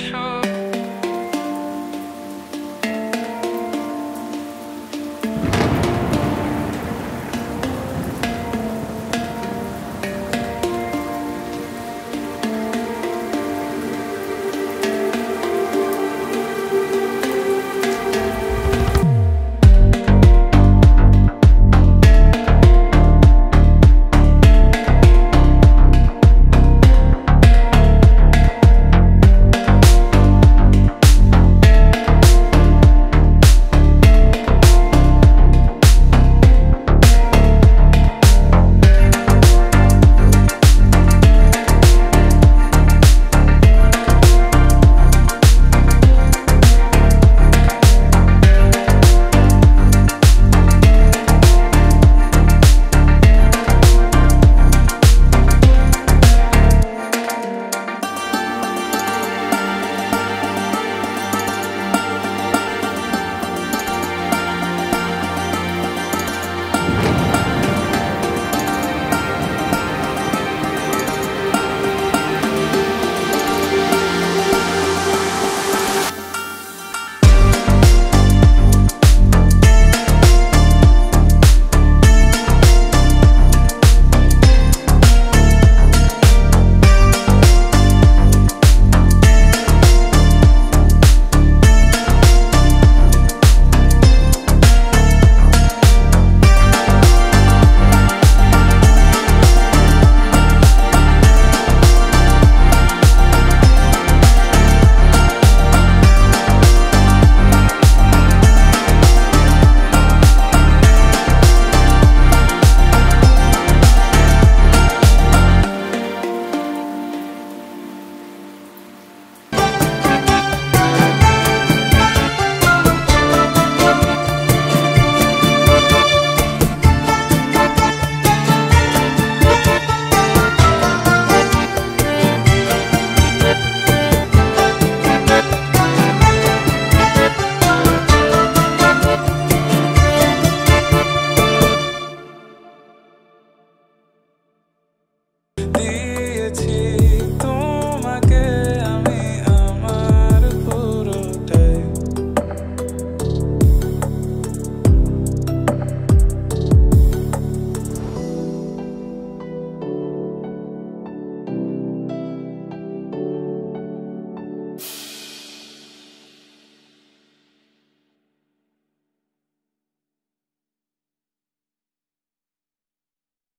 special